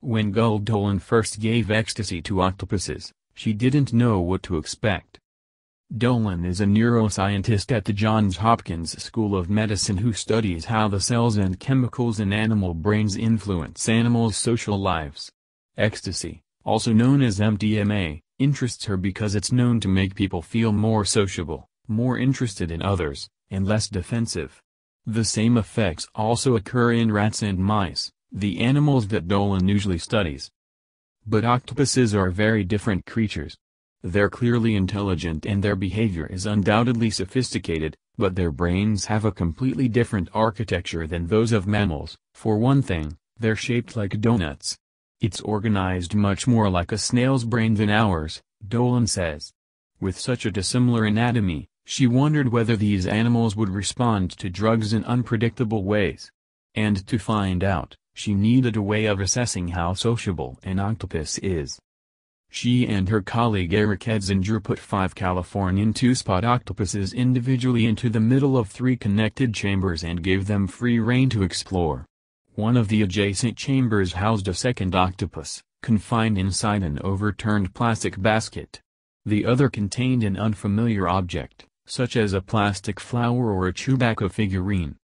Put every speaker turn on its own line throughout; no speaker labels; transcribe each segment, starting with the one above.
When Gül Dölen first gave ecstasy to octopuses, she didn't know what to expect. Dölen is a neuroscientist at the Johns Hopkins School of Medicine who studies how the cells and chemicals in animal brains influence animals' social lives. Ecstasy, also known as MDMA, interests her because it's known to make people feel more sociable, more interested in others, and less defensive. The same effects also occur in rats and mice, the animals that Dölen usually studies. But octopuses are very different creatures. They're clearly intelligent and their behavior is undoubtedly sophisticated, but their brains have a completely different architecture than those of mammals. For one thing, they're shaped like donuts. It's organized much more like a snail's brain than ours, Dölen says. With such a dissimilar anatomy, she wondered whether these animals would respond to drugs in unpredictable ways. And to find out, she needed a way of assessing how sociable an octopus is. She and her colleague Eric Edsinger put five Californian two-spot octopuses individually into the middle of three connected chambers and gave them free rein to explore. One of the adjacent chambers housed a second octopus, confined inside an overturned plastic basket. The other contained an unfamiliar object, such as a plastic flower or a Chewbacca figurine.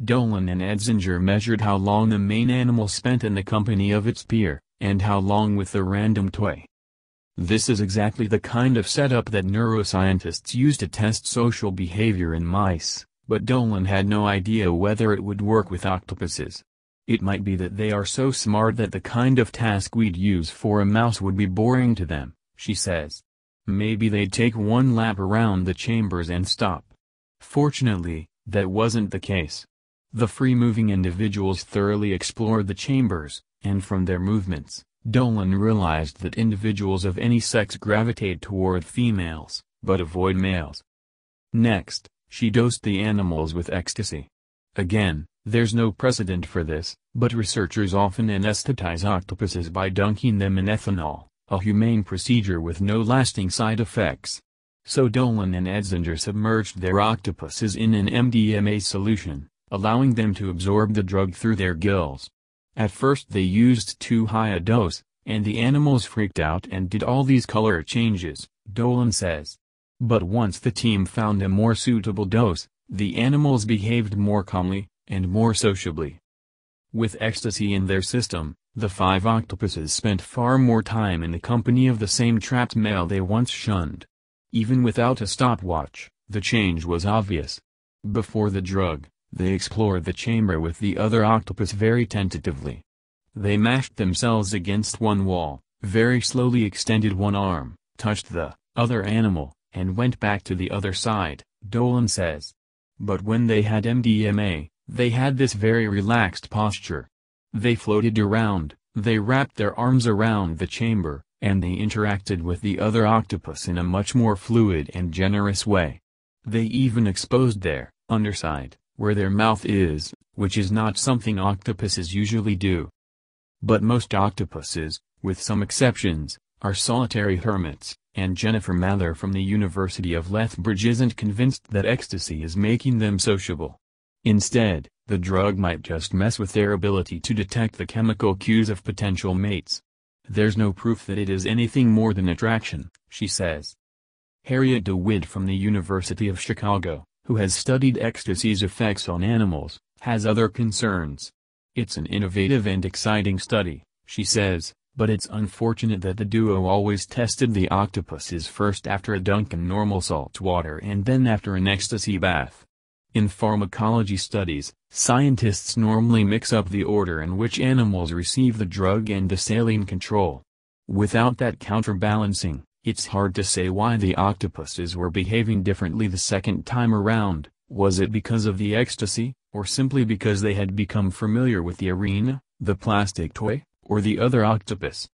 Dölen and Edsinger measured how long the main animal spent in the company of its peer, and how long with the random toy. This is exactly the kind of setup that neuroscientists use to test social behavior in mice, but Dölen had no idea whether it would work with octopuses. It might be that they are so smart that the kind of task we'd use for a mouse would be boring to them, she says. Maybe they'd take one lap around the chambers and stop. Fortunately, that wasn't the case. The free-moving individuals thoroughly explored the chambers, and from their movements, Dölen realized that individuals of any sex gravitate toward females, but avoid males. Next, she dosed the animals with ecstasy. Again, there's no precedent for this, but researchers often anesthetize octopuses by dunking them in ethanol, a humane procedure with no lasting side effects. So Dölen and Edsinger submerged their octopuses in an MDMA solution, allowing them to absorb the drug through their gills. At first they used too high a dose, and the animals freaked out and did all these color changes, Dölen says. But once the team found a more suitable dose, the animals behaved more calmly, and more sociably. With ecstasy in their system, the five octopuses spent far more time in the company of the same trapped male they once shunned. Even without a stopwatch, the change was obvious. Before the drug, they explored the chamber with the other octopus very tentatively. They mashed themselves against one wall, very slowly extended one arm, touched the other animal, and went back to the other side, Dölen says. But when they had MDMA, they had this very relaxed posture. They floated around, they wrapped their arms around the chamber, and they interacted with the other octopus in a much more fluid and generous way. They even exposed their underside, where their mouth is, which is not something octopuses usually do. But most octopuses, with some exceptions, are solitary hermits, and Jennifer Mather from the University of Lethbridge isn't convinced that ecstasy is making them sociable. Instead, the drug might just mess with their ability to detect the chemical cues of potential mates. There's no proof that it is anything more than attraction, she says. Harriet DeWitt from the University of Chicago, who has studied ecstasy's effects on animals, has other concerns. It's an innovative and exciting study, she says, but it's unfortunate that the duo always tested the octopuses first after a dunk in normal salt water and then after an ecstasy bath. In pharmacology studies, scientists normally mix up the order in which animals receive the drug and the saline control. Without that counterbalancing, it's hard to say why the octopuses were behaving differently the second time around, was it because of the ecstasy, or simply because they had become familiar with the arena, the plastic toy, or the other octopus?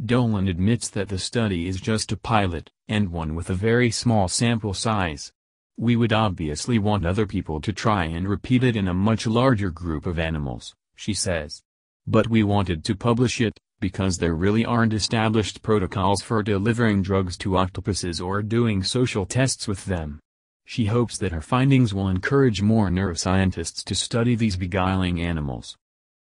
Dölen admits that the study is just a pilot, and one with a very small sample size. We would obviously want other people to try and repeat it in a much larger group of animals, she says. But we wanted to publish it, because there really aren't established protocols for delivering drugs to octopuses or doing social tests with them. She hopes that her findings will encourage more neuroscientists to study these beguiling animals.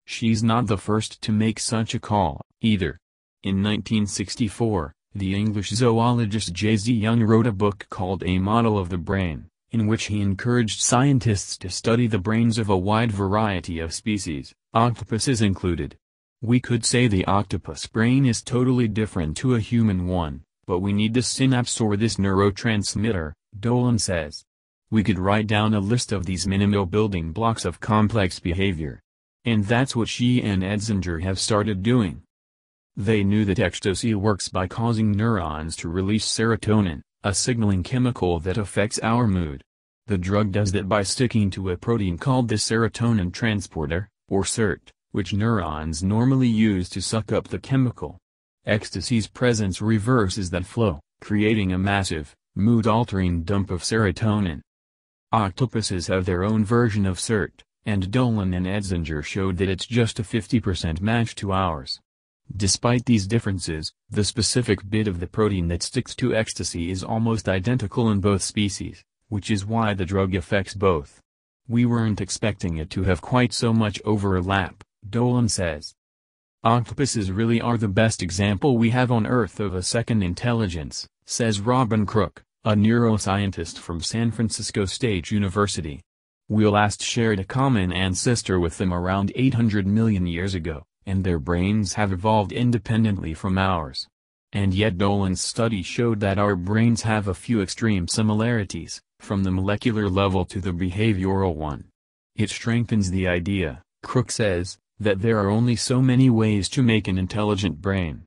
She's not the first to make such a call, either. In 1964, the English zoologist J.Z. Young wrote a book called A Model of the Brain, in which he encouraged scientists to study the brains of a wide variety of species, octopuses included. We could say the octopus brain is totally different to a human one, but we need the synapse or this neurotransmitter, Dölen says. We could write down a list of these minimal building blocks of complex behavior. And that's what she and Edsinger have started doing. They knew that ecstasy works by causing neurons to release serotonin, a signaling chemical that affects our mood. The drug does that by sticking to a protein called the serotonin transporter, or SERT, which neurons normally use to suck up the chemical. Ecstasy's presence reverses that flow, creating a massive, mood-altering dump of serotonin. Octopuses have their own version of SERT, and Dölen and Edsinger showed that it's just a 50% match to ours. Despite these differences, the specific bit of the protein that sticks to ecstasy is almost identical in both species, which is why the drug affects both. We weren't expecting it to have quite so much overlap, Dölen says. Octopuses really are the best example we have on Earth of a second intelligence, says Robin Crook, a neuroscientist from San Francisco State University. We last shared a common ancestor with them around 800 million years ago and their brains have evolved independently from ours. And yet Dölen's study showed that our brains have a few extreme similarities, from the molecular level to the behavioral one. It strengthens the idea, Crook says, that there are only so many ways to make an intelligent brain.